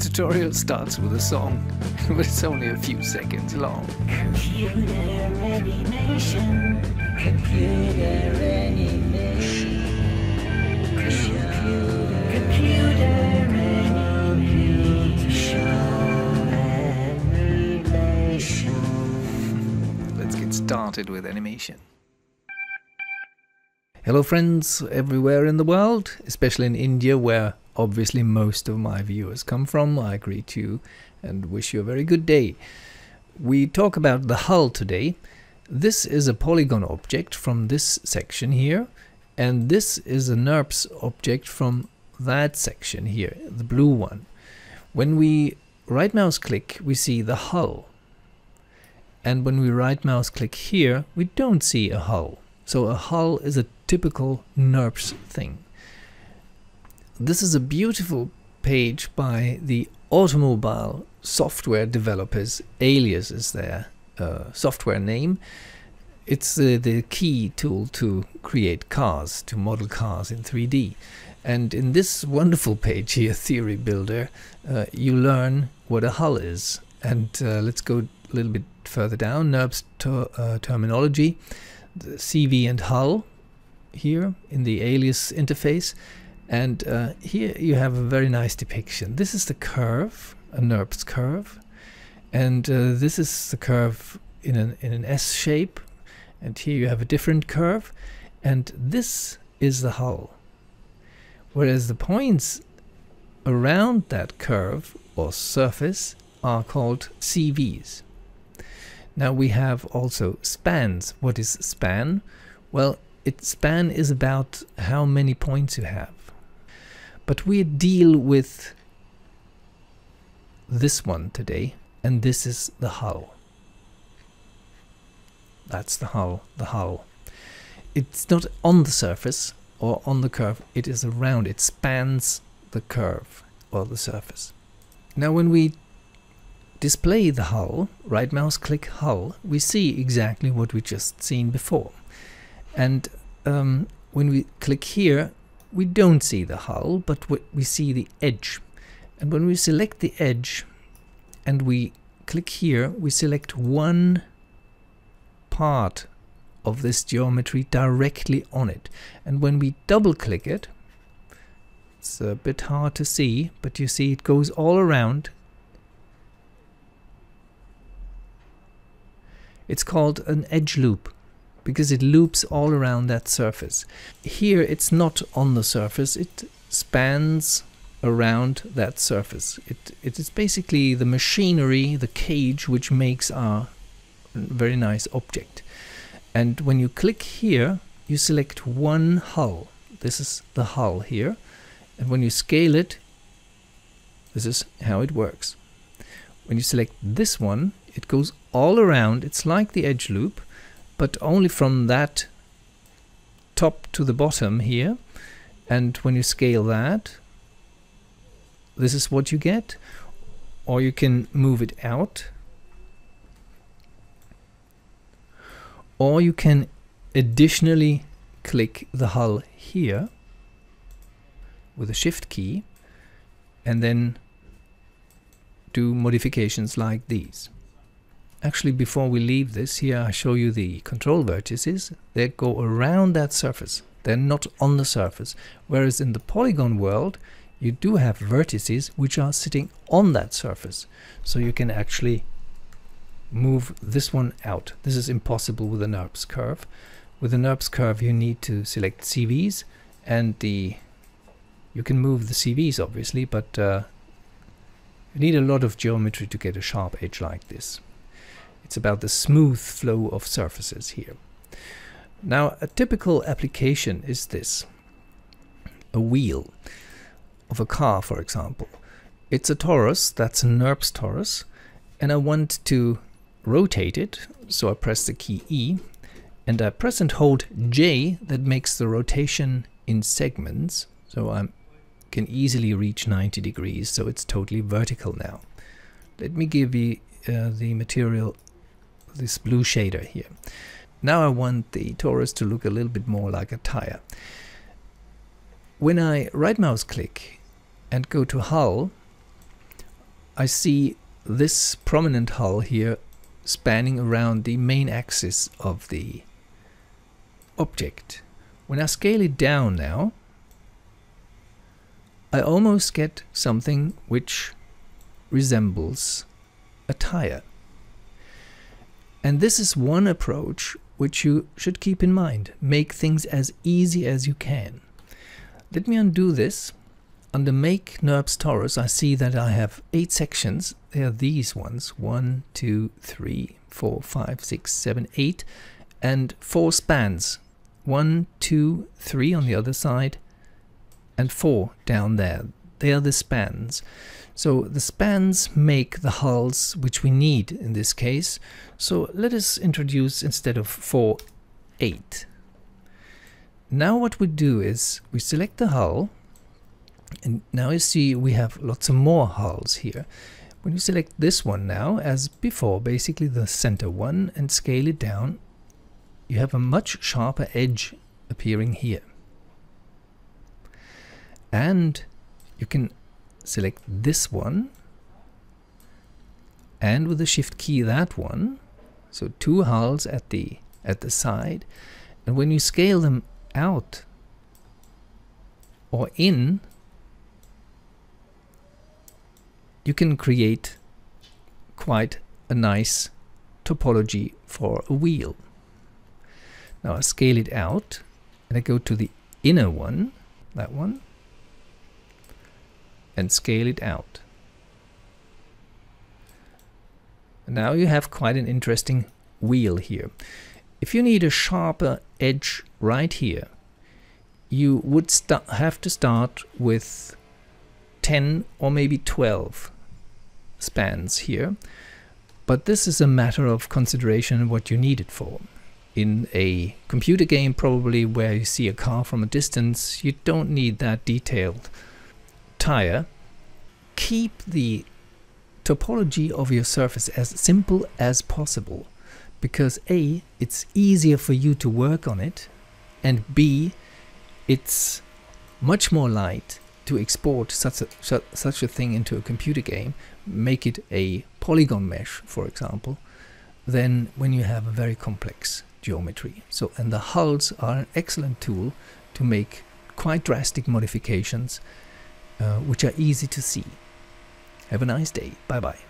tutorial starts with a song, but it's only a few seconds long. Computer animation. Computer animation. Computer, computer animation. Animation. Let's get started with animation. Hello friends everywhere in the world, especially in India where obviously most of my viewers come from. I greet you and wish you a very good day. We talk about the hull today. This is a polygon object from this section here and this is a NURBS object from that section here, the blue one. When we right mouse click we see the hull and when we right mouse click here we don't see a hull. So a hull is a typical NURBS thing. This is a beautiful page by the automobile software developers. Alias is their uh, software name. It's uh, the key tool to create cars, to model cars in 3D. And in this wonderful page here, Theory Builder, uh, you learn what a hull is. And uh, let's go a little bit further down, NURBS uh, terminology the CV and hull here in the alias interface and uh, here you have a very nice depiction. This is the curve, a NURBS curve and uh, this is the curve in an, in an S shape and here you have a different curve and this is the hull whereas the points around that curve or surface are called CVs. Now we have also spans. What is span? Well, it span is about how many points you have. But we deal with this one today, and this is the hull. That's the hull, the hull. It's not on the surface or on the curve, it is around, it spans the curve or the surface. Now when we display the hull, right mouse click hull, we see exactly what we just seen before. And um, when we click here, we don't see the hull, but we see the edge. And when we select the edge and we click here, we select one part of this geometry directly on it. And when we double click it, it's a bit hard to see, but you see it goes all around It's called an edge loop because it loops all around that surface. Here it's not on the surface, it spans around that surface. It, it is basically the machinery, the cage, which makes our very nice object. And when you click here, you select one hull. This is the hull here. And when you scale it, this is how it works. When you select this one, it goes all around. It's like the edge loop, but only from that top to the bottom here. And when you scale that, this is what you get. Or you can move it out. Or you can additionally click the hull here with a shift key and then do modifications like these. Actually, before we leave this, here I show you the control vertices. They go around that surface. They're not on the surface. Whereas in the polygon world, you do have vertices which are sitting on that surface. So you can actually move this one out. This is impossible with a NURBS curve. With a NURBS curve, you need to select CVs and the you can move the CVs obviously, but uh, you need a lot of geometry to get a sharp edge like this. It's about the smooth flow of surfaces here. Now, a typical application is this. A wheel of a car, for example. It's a torus, that's a NURBS torus, and I want to rotate it, so I press the key E, and I press and hold J, that makes the rotation in segments, so I can easily reach 90 degrees, so it's totally vertical now. Let me give you uh, the material this blue shader here. Now I want the torus to look a little bit more like a tire. When I right mouse click and go to hull, I see this prominent hull here spanning around the main axis of the object. When I scale it down now, I almost get something which resembles a tire. And this is one approach which you should keep in mind. Make things as easy as you can. Let me undo this. Under Make NURBS Torus, I see that I have eight sections. They are these ones. One, two, three, four, five, six, seven, eight. And four spans. One, two, three on the other side. And four down there. They are the spans. So the spans make the hulls which we need in this case. So let us introduce instead of 4, 8. Now what we do is we select the hull and now you see we have lots of more hulls here. When you select this one now, as before, basically the center one, and scale it down, you have a much sharper edge appearing here. And you can select this one, and with the shift key that one, so two hulls at the at the side, and when you scale them out or in, you can create quite a nice topology for a wheel. Now I scale it out and I go to the inner one, that one, and scale it out. Now you have quite an interesting wheel here. If you need a sharper edge right here, you would have to start with 10 or maybe 12 spans here. But this is a matter of consideration what you need it for. In a computer game probably where you see a car from a distance, you don't need that detailed tire. Keep the topology of your surface as simple as possible because A, it's easier for you to work on it and B, it's much more light to export such a, such a thing into a computer game, make it a polygon mesh, for example, than when you have a very complex geometry. So, and the hulls are an excellent tool to make quite drastic modifications, uh, which are easy to see. Have a nice day. Bye bye.